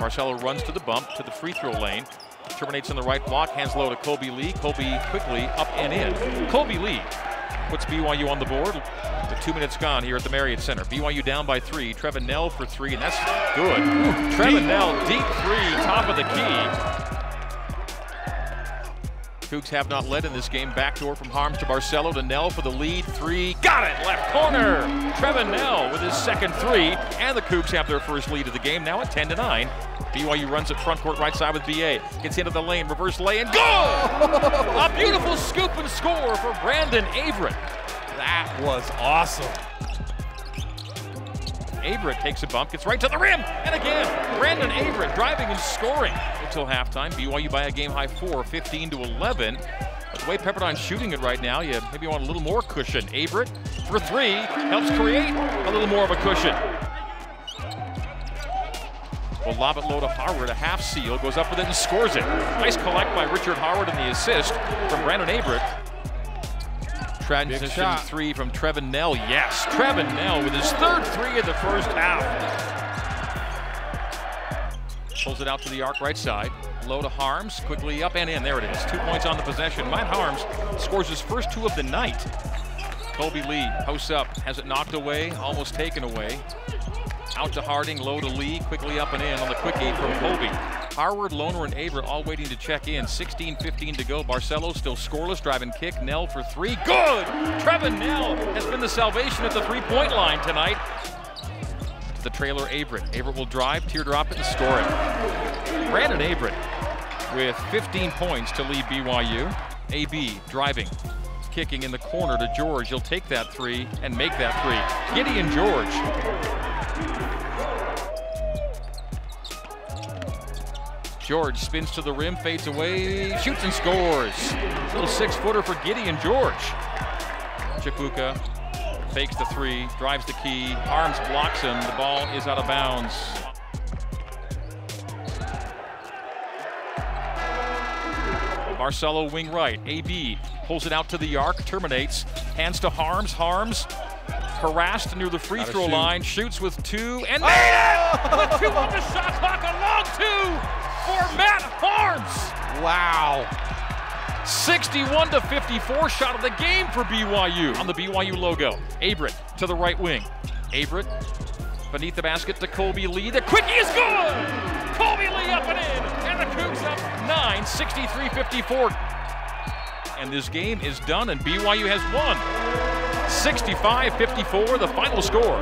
Barcello runs to the bump, to the free throw lane. Terminates in the right block, hands low to Kolby Lee. Kolby quickly up and in. Kolby Lee puts BYU on the board. The two minutes gone here at the Marriott Center. BYU down by three. Trevin Knell for three, and that's good. Trevin Knell, deep three, top of the key. Cougs have not led in this game. Backdoor from Haarms to Barcello to Knell for the lead. Three. Got it. Left corner. Trevin Knell with his second three. And the Cougs have their first lead of the game now at 10 to 9. BYU runs it front court right side with BA. Gets into the lane. Reverse lay and good! A beautiful scoop and score for Brandon Averette. That was awesome. Averette takes a bump, gets right to the rim, and again, Brandon Averette driving and scoring until halftime. BYU by a game high four, 15 to 11. But the way Pepperdine's shooting it right now, you maybe want a little more cushion. Averette for three helps create a little more of a cushion. Will lob it low to Harward, a half seal, goes up with it and scores it. Nice collect by Richard Harward and the assist from Brandon Averette transition three from Trevin Knell. Yes, Trevin Knell with his third three of the first half. Pulls it out to the arc right side. Low to Haarms, quickly up and in. There it is. Two points on the possession. Matt Haarms scores his first two of the night. Kolby Lee posts up, has it knocked away, almost taken away. Out to Harding, low to Lee, quickly up and in on the quickie from Kolby. Harward, Lohner, and Averette all waiting to check in. 16-15 to go. Barcello still scoreless, driving kick. Knell for three. Good! Trevin Knell has been the salvation at the three-point line tonight. To the trailer, Averette. Averette will drive, teardrop it, and score it. Brandon Averette with 15 points to lead BYU. AB driving, kicking in the corner to George. He'll take that three and make that three. Gideon George George spins to the rim, fades away, shoots and scores. Little six footer for Gideon George. Chibuka fakes the three, drives the key, arms blocks him. The ball is out of bounds. Barcello wing right, AB pulls it out to the arc, terminates, hands to Haarms, Haarms harassed near the free throw shoot. line, shoots with two, and oh! made it! with two on the shot clock, a long two! For Matt Haarms. Wow. 61 to 54 shot of the game for BYU on the BYU logo. Averette to the right wing. Averette beneath the basket to Kolby Lee. The quickie is good! Kolby Lee up and in, and the Cougs up 9, 63-54. And this game is done, and BYU has won. 65-54, the final score.